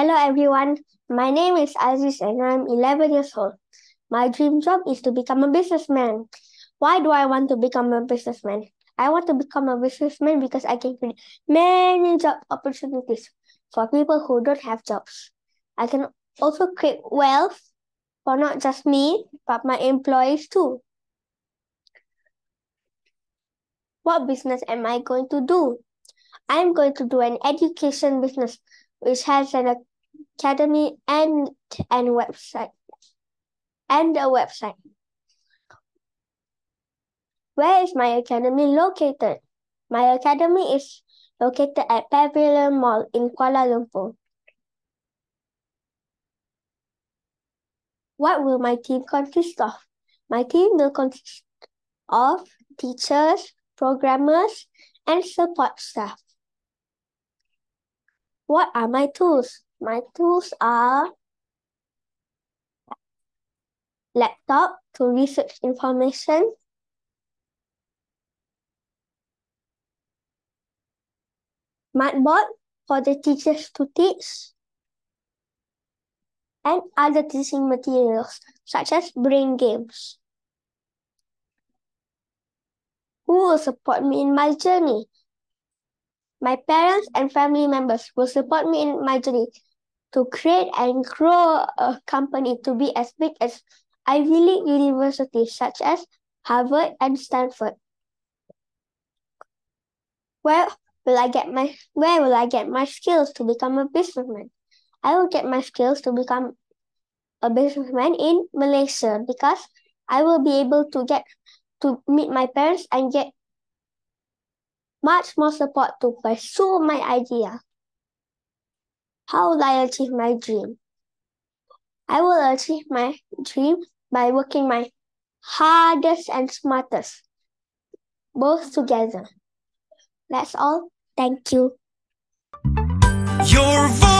Hello everyone, my name is Aziz and I'm 11 years old. My dream job is to become a businessman. Why do I want to become a businessman? I want to become a businessman because I can create many job opportunities for people who don't have jobs. I can also create wealth for not just me, but my employees too. What business am I going to do? I'm going to do an education business which has an academy and and website and a website. Where is my academy located? My academy is located at Pavilion Mall in Kuala Lumpur. What will my team consist of? My team will consist of teachers, programmers, and support staff. What are my tools? My tools are laptop to research information, Smartboard for the teachers to teach, and other teaching materials such as brain games. Who will support me in my journey? My parents and family members will support me in my journey to create and grow a company to be as big as Ivy League universities such as Harvard and Stanford. Where will I get my where will I get my skills to become a businessman? I will get my skills to become a businessman in Malaysia because I will be able to get to meet my parents and get much more support to pursue my idea. How will I achieve my dream? I will achieve my dream by working my hardest and smartest, both together. That's all. Thank you. Your voice.